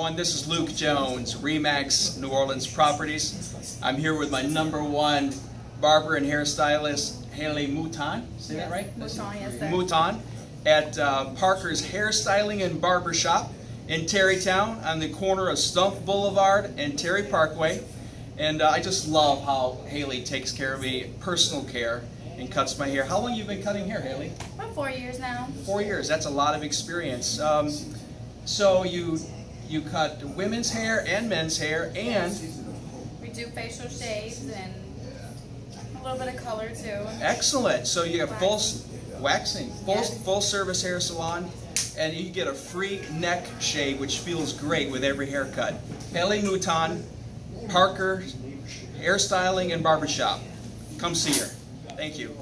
This is Luke Jones, Remax New Orleans Properties. I'm here with my number one barber and hairstylist, Hailey Mouton. Say that right? Mouton, yes, sir. Mouton at uh, Parker's Hairstyling and Barber Shop in Terrytown on the corner of Stumpf Boulevard and Terry Parkway. And uh, I just love how Hailey takes care of me, personal care, and cuts my hair. How long you been cutting hair, Hailey? About four years now. Four years. That's a lot of experience. Um, so you you cut women's hair and men's hair, and We do facial shaves and a little bit of color too. excellent. So you have full waxing, full Yes. full service hair salon, and you get a free neck shave, which feels great with every haircut. Hailey Mouton, Parker Hairstyling and Barbershop. Come see her. Thank you.